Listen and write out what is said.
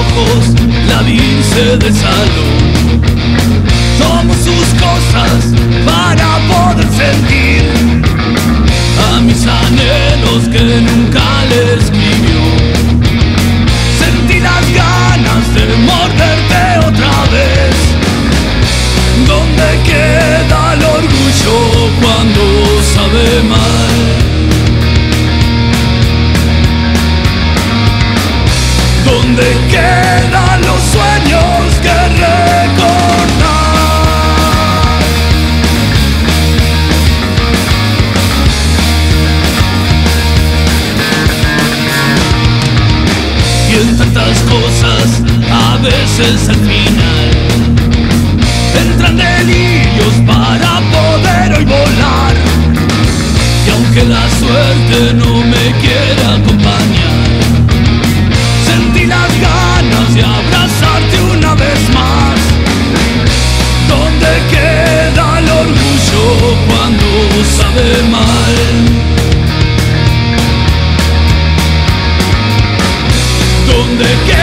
ojos, Lavín se desaló. Tomo sus cosas para poder sentir a mis anhelos que nunca le escribió. Sentí las ganas de morderte otra vez. ¿Dónde queda el orgullo cuando sabe más? ¿Dónde quedan los sueños que recordar? Y en tantas cosas, a veces al final, entran delirios para poder hoy volar. Y aunque la suerte no ¿Dónde queda